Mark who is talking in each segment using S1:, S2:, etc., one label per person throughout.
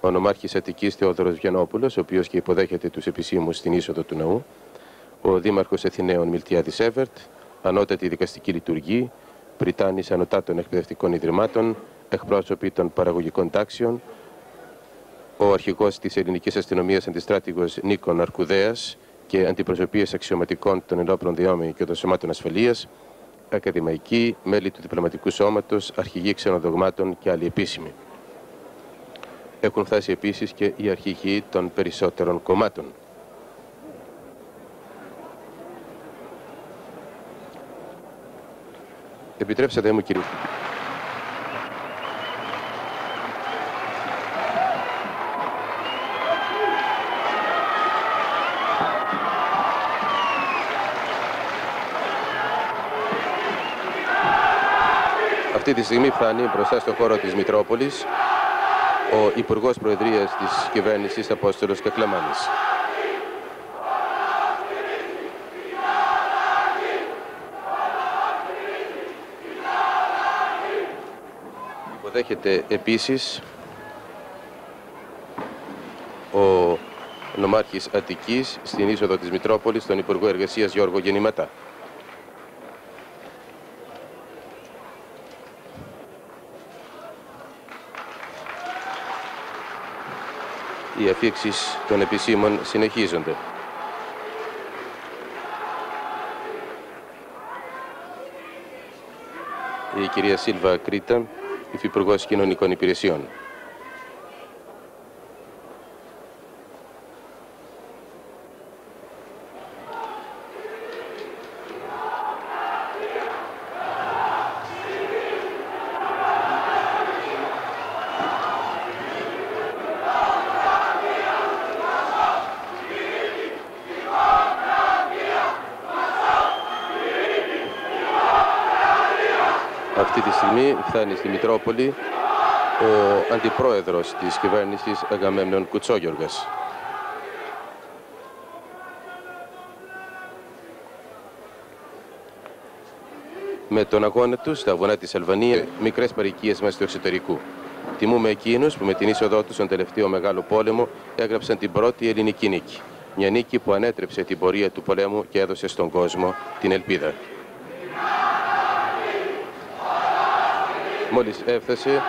S1: ο νομάρχης Αττικής Θεόδωρος Βιανόπουλος, ο οποίος και υποδέχεται τους επισήμους στην είσοδο του ναού, ο δήμαρχος Αθηναίων Μιλτιάδης Εύερτ, ανώτατη δικαστική λειτουργή, πριτάνης ανωτάτων εκπαιδευτικών ιδρυμάτων, εκπρόσωποι των παραγωγικών τάξεων, ο αρχηγός της ελληνικής αστυνομίας αντιστράτηγος Νίκον Αρκουδέας και αντιπροσωπείες αξιωματικών των ενόπλων διόμων και των σωμάτων ασφαλείας, ακαδημαϊκοί, μέλη του διπλωματικού σώματος, αρχηγοί ξενοδογμάτων και άλλοι επίσημοι. Έχουν φτάσει επίσης και οι αρχηγοί των περισσότερων κομμάτων. Επιτρέψατε μου κύριε. Αυτή τη στιγμή φτάνει μπροστά στο χώρο της Μητρόπολης ο Υπουργός Προεδρίας της Κυβέρνησης Απόστολος Κακλαμάνης. Υποδέχεται επίσης ο νομάρχης Αττικής στην είσοδο της Μητρόπολης, τον Υπουργό Εργασίας Γιώργο Γεννηματά. Οι αφήξεις των επισήμων συνεχίζονται. Η κυρία Σίλβα Κρήτα, Υφυπουργός Κοινωνικών Υπηρεσιών. Αυτή τη στιγμή φτάνει στη Μητρόπολη ο αντιπρόεδρος της κυβέρνησης Αγαμέμνων Κουτσόγιοργας. Με τον αγώνα τους στα βουνά της Αλβανία, μικρές παροικίες μας του εξωτερικού. Τιμούμε εκείνους που με την είσοδό τους στον τελευταίο μεγάλο πόλεμο έγραψαν την πρώτη ελληνική νίκη. Μια νίκη που ανέτρεψε την πορεία του πολέμου και έδωσε στον κόσμο την ελπίδα. Μόλις έφτασε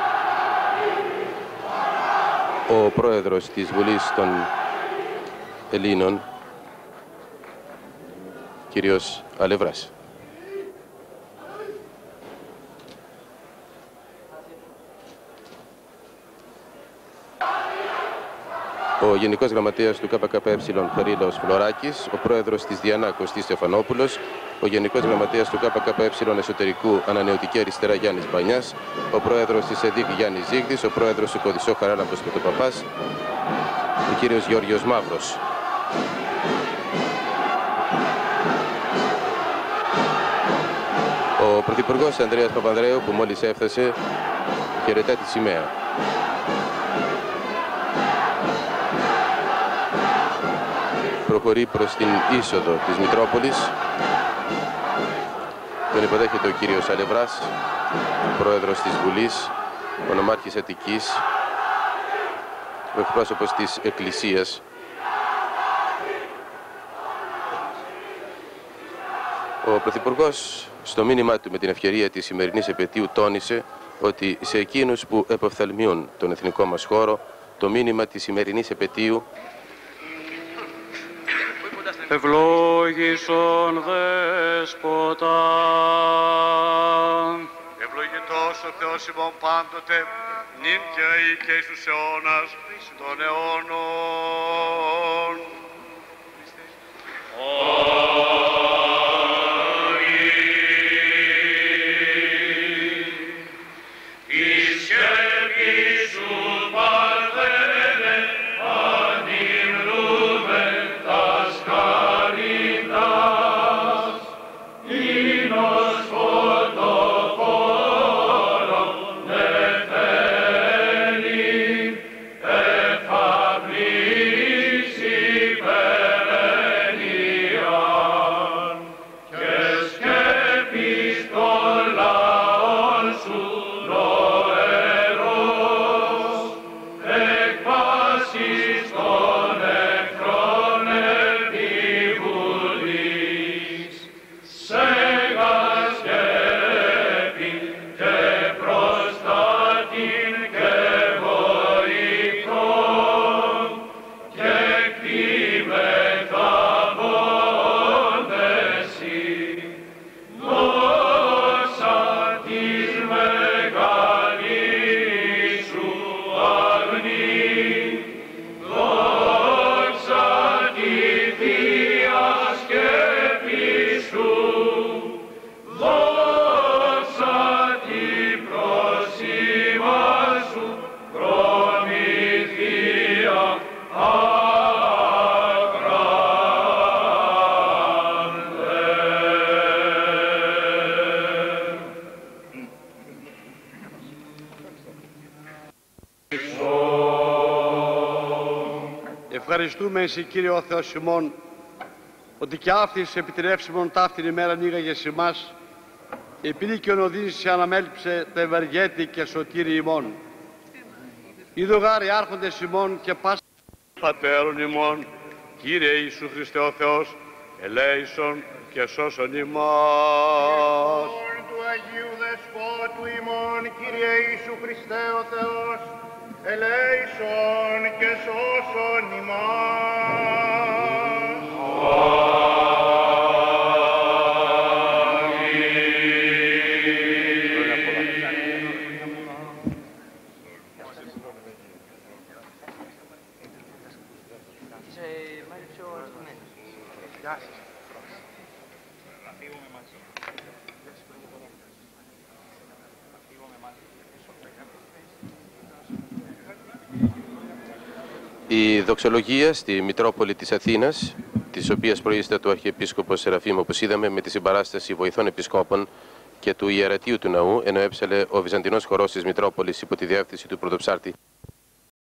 S1: ο πρόεδρος της Βουλής των Ελλήνων, κύριος Αλευράς. Ο Γενικός Γραμματέας του ΚΚΕ Χαρίλαο Φλωράκη, ο Πρόεδρος της Διανά Κωστής Στεφανόπουλος, ο Γενικός Γραμματέας του ΚΚΕ Εσωτερικού Ανανεωτική Αριστερά Γιάννης Μπανιάς, ο Πρόεδρος της ΕΔΙΚ Γιάννης Ζήγδης, ο Πρόεδρος του Κοδισό Χαράλαμπο Πετοπαπά, ο κύριος Γιώργιο Μαύρος. Ο Πρωθυπουργός Ανδρέας Παπανδρέου που μόλις έφτασε χαιρετά τη σημαία. Προχωρεί προς την είσοδο της Μητρόπολης. Τον υποδέχεται ο κύριος Αλευράς, πρόεδρος της Βουλής, ο νομάρχης Αττικής, ο εκπρόσωπος της Εκκλησίας. Ο Πρωθυπουργός στο μήνυμά του με την ευκαιρία της σημερινής επαιτίου τόνισε ότι σε εκείνους που εποφθαλμιούν τον εθνικό μας χώρο το μήνυμα της σημερινής επαιτίου
S2: ευλόγησον δέσποτα.
S3: Ευλογητός ο Θεός ημών πάντοτε, νυν και αεί και εις τους αιώνας των αιώνων. Ευχαριστούμε εσύ Κύριε ο Θεός ημών ότι και αυτής επιτρέψιμον ταύτην ημέρα νίγαγες ημάς επειδή και ο σε αναμέλψε τα ευεργέτη και σωτήρι ημών. Είδω γάρι άρχοντες ημών και πάσα πατέρων ημών, Κύριε Ιησού Χριστέ ο Θεός, ελέησον και σώσον ημάς.
S4: του Αγίου Δεσπότου ημών, Κύριε Ιησού Χριστέ ο Θεός, ελέησον και σώσον ημάς.
S1: Η δοξολογία στη Μητρόπολη της Αθήνας, της οποίας προείσταται ο Αρχιεπίσκοπος Σεραφείμ, όπως είδαμε, με τη συμπαράσταση βοηθών επισκόπων και του ιερατείου του ναού, ενώ έψαλε ο Βυζαντινός χορός της Μητρόπολης υπό τη διεύθυνση του πρωτοψάρτη